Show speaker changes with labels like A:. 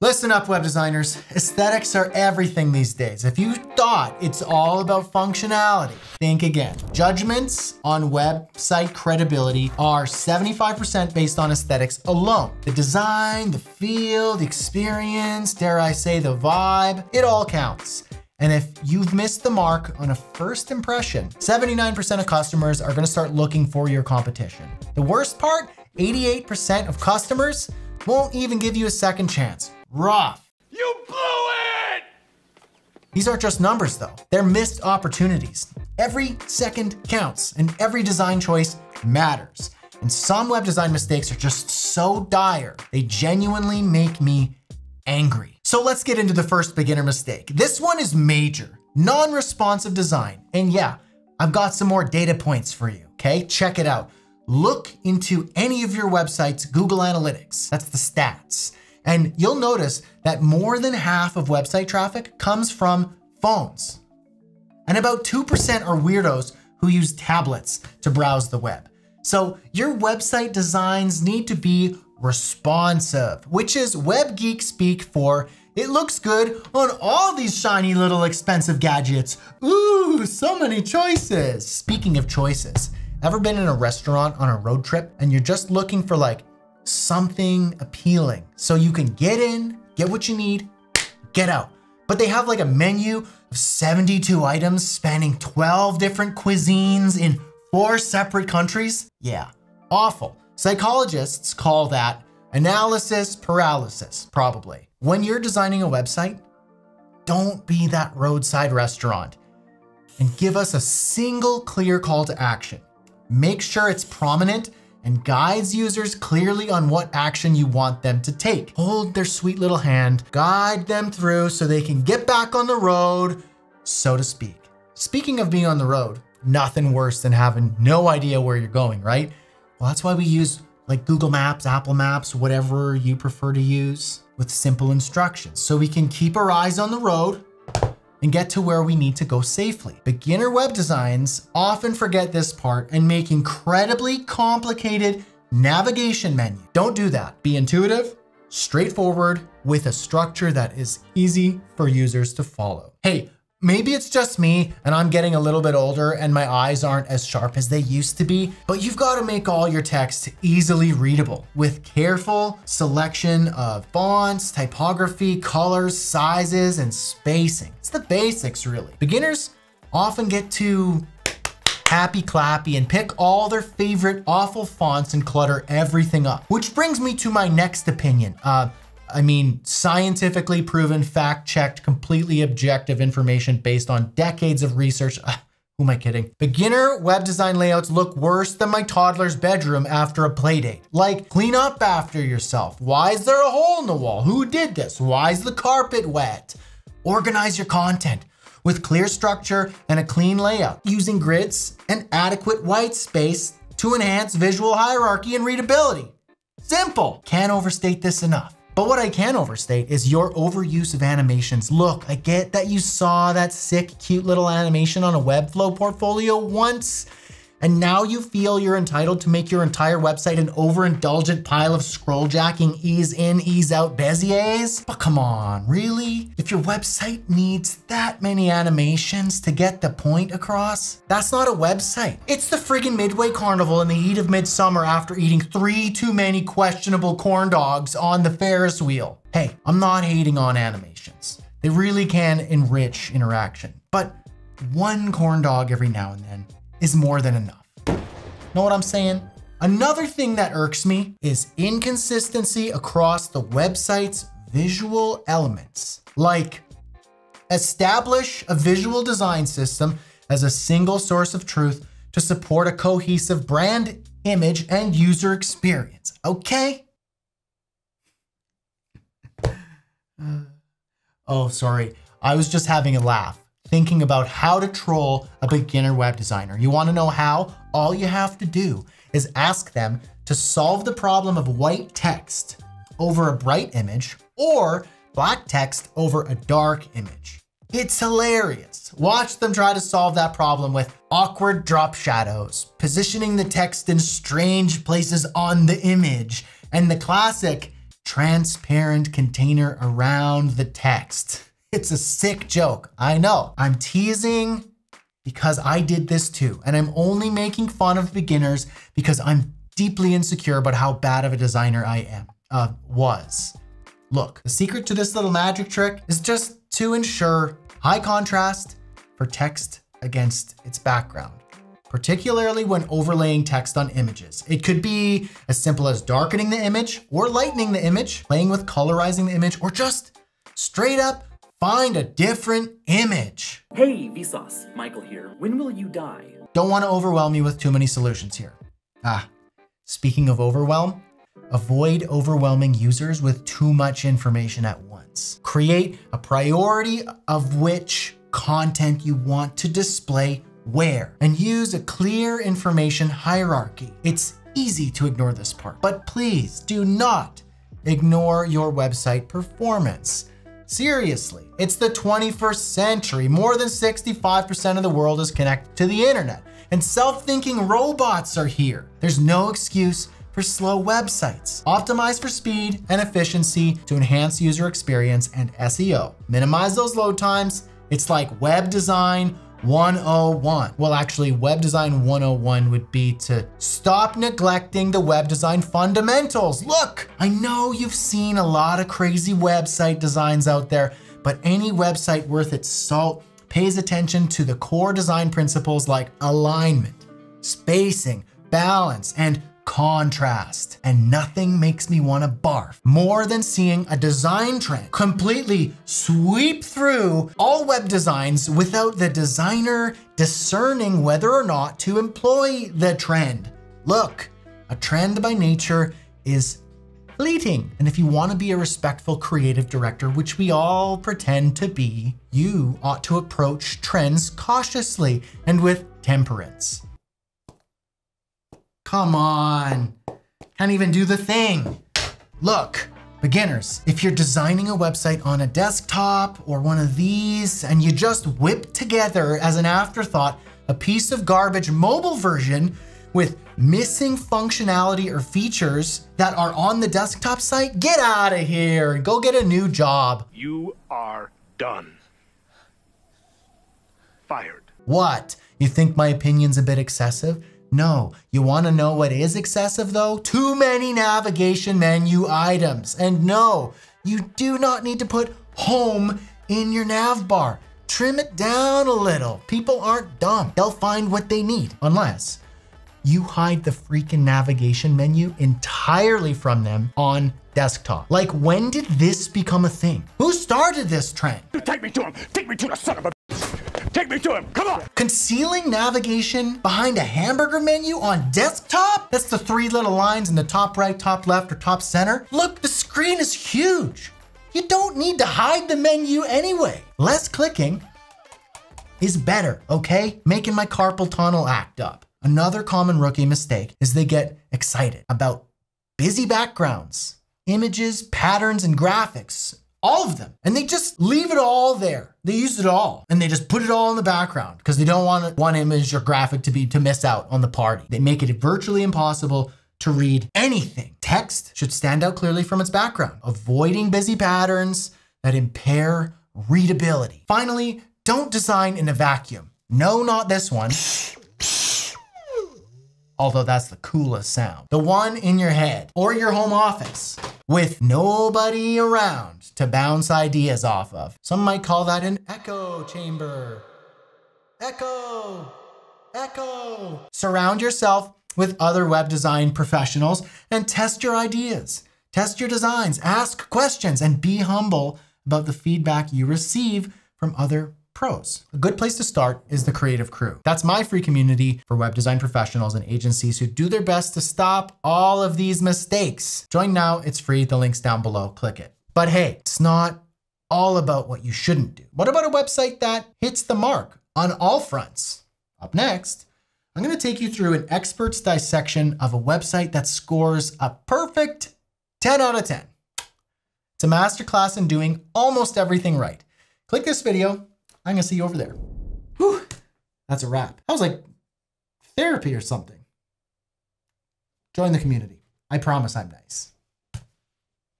A: Listen up, web designers. Aesthetics are everything these days. If you thought it's all about functionality, think again. Judgments on website credibility are 75% based on aesthetics alone. The design, the feel, the experience, dare I say the vibe, it all counts. And if you've missed the mark on a first impression, 79% of customers are gonna start looking for your competition. The worst part, 88% of customers won't even give you a second chance rough.
B: You blew it!
A: These aren't just numbers though, they're missed opportunities. Every second counts and every design choice matters. And some web design mistakes are just so dire, they genuinely make me angry. So let's get into the first beginner mistake. This one is major, non-responsive design. And yeah, I've got some more data points for you, okay? Check it out. Look into any of your website's Google Analytics. That's the stats. And you'll notice that more than half of website traffic comes from phones. And about 2% are weirdos who use tablets to browse the web. So your website designs need to be responsive, which is web geek speak for it looks good on all these shiny little expensive gadgets. Ooh, so many choices. Speaking of choices, ever been in a restaurant on a road trip and you're just looking for like something appealing. So you can get in, get what you need, get out. But they have like a menu of 72 items spanning 12 different cuisines in four separate countries. Yeah, awful. Psychologists call that analysis paralysis, probably. When you're designing a website, don't be that roadside restaurant and give us a single clear call to action. Make sure it's prominent and guides users clearly on what action you want them to take. Hold their sweet little hand, guide them through so they can get back on the road, so to speak. Speaking of being on the road, nothing worse than having no idea where you're going, right? Well, that's why we use like Google Maps, Apple Maps, whatever you prefer to use with simple instructions. So we can keep our eyes on the road and get to where we need to go safely. Beginner web designs often forget this part and make incredibly complicated navigation menu. Don't do that. Be intuitive, straightforward, with a structure that is easy for users to follow. Hey, Maybe it's just me and I'm getting a little bit older and my eyes aren't as sharp as they used to be, but you've got to make all your text easily readable with careful selection of fonts, typography, colors, sizes, and spacing. It's the basics really. Beginners often get too happy clappy and pick all their favorite awful fonts and clutter everything up. Which brings me to my next opinion. Uh, I mean, scientifically proven, fact checked, completely objective information based on decades of research. Who am I kidding? Beginner web design layouts look worse than my toddler's bedroom after a playdate. Like, clean up after yourself. Why is there a hole in the wall? Who did this? Why is the carpet wet? Organize your content with clear structure and a clean layout, using grids and adequate white space to enhance visual hierarchy and readability. Simple. Can't overstate this enough. But what I can overstate is your overuse of animations. Look, I get that you saw that sick, cute little animation on a Webflow portfolio once, and now you feel you're entitled to make your entire website an overindulgent pile of scroll jacking ease in, ease out Beziers? But come on, really? If your website needs that many animations to get the point across, that's not a website. It's the friggin' Midway Carnival in the heat of midsummer after eating three too many questionable corn dogs on the Ferris wheel. Hey, I'm not hating on animations. They really can enrich interaction. But one corn dog every now and then is more than enough. Know what I'm saying? Another thing that irks me is inconsistency across the website's visual elements. Like, establish a visual design system as a single source of truth to support a cohesive brand image and user experience, okay? oh, sorry. I was just having a laugh thinking about how to troll a beginner web designer. You wanna know how? All you have to do is ask them to solve the problem of white text over a bright image or black text over a dark image. It's hilarious. Watch them try to solve that problem with awkward drop shadows, positioning the text in strange places on the image, and the classic transparent container around the text. It's a sick joke. I know. I'm teasing because I did this too. And I'm only making fun of beginners because I'm deeply insecure about how bad of a designer I am, uh, was. Look, the secret to this little magic trick is just to ensure high contrast for text against its background, particularly when overlaying text on images. It could be as simple as darkening the image or lightening the image, playing with colorizing the image, or just straight up find a different image.
C: Hey, Vsauce, Michael here. When will you die?
A: Don't want to overwhelm you with too many solutions here. Ah, speaking of overwhelm, avoid overwhelming users with too much information at once. Create a priority of which content you want to display where and use a clear information hierarchy. It's easy to ignore this part, but please do not ignore your website performance. Seriously, it's the 21st century. More than 65% of the world is connected to the internet, and self thinking robots are here. There's no excuse for slow websites. Optimize for speed and efficiency to enhance user experience and SEO. Minimize those load times. It's like web design 101. Well, actually, web design 101 would be to stop neglecting the web design fundamentals. Look, I know you've seen a lot of crazy website designs out there, but any website worth its salt pays attention to the core design principles like alignment, spacing, balance, and contrast. And nothing makes me want to barf more than seeing a design trend completely sweep through all web designs without the designer discerning whether or not to employ the trend. Look, a trend by nature is fleeting. And if you want to be a respectful creative director, which we all pretend to be, you ought to approach trends cautiously and with temperance. Come on. Can't even do the thing. Look, beginners, if you're designing a website on a desktop or one of these and you just whip together as an afterthought a piece of garbage mobile version with missing functionality or features that are on the desktop site, get out of here and go get a new job.
B: You are done. Fired.
A: What? You think my opinion's a bit excessive? No, you want to know what is excessive though? Too many navigation menu items. And no, you do not need to put home in your nav bar. Trim it down a little. People aren't dumb. They'll find what they need, unless you hide the freaking navigation menu entirely from them on desktop. Like, when did this become a thing? Who started this trend?
B: Take me to him. Take me to the son of a. Take me to him. Come on.
A: Concealing navigation behind a hamburger menu on desktop? That's the three little lines in the top right, top left, or top center. Look, the screen is huge. You don't need to hide the menu anyway. Less clicking is better, okay? Making my carpal tunnel act up. Another common rookie mistake is they get excited about busy backgrounds, images, patterns, and graphics all of them. And they just leave it all there. They use it all and they just put it all in the background because they don't want one image or graphic to be to miss out on the party. They make it virtually impossible to read anything. Text should stand out clearly from its background, avoiding busy patterns that impair readability. Finally, don't design in a vacuum. No, not this one. Although that's the coolest sound. The one in your head or your home office with nobody around to bounce ideas off of. Some might call that an echo chamber. Echo, echo. Surround yourself with other web design professionals and test your ideas. Test your designs, ask questions, and be humble about the feedback you receive from other pros. A good place to start is the Creative Crew. That's my free community for web design professionals and agencies who do their best to stop all of these mistakes. Join now, it's free. The link's down below. Click it. But hey, it's not all about what you shouldn't do. What about a website that hits the mark on all fronts? Up next, I'm going to take you through an expert's dissection of a website that scores a perfect 10 out of 10. It's a masterclass in doing almost everything right. Click this video. I'm going to see you over there. Whew, that's a wrap. That was like therapy or something. Join the community. I promise I'm nice.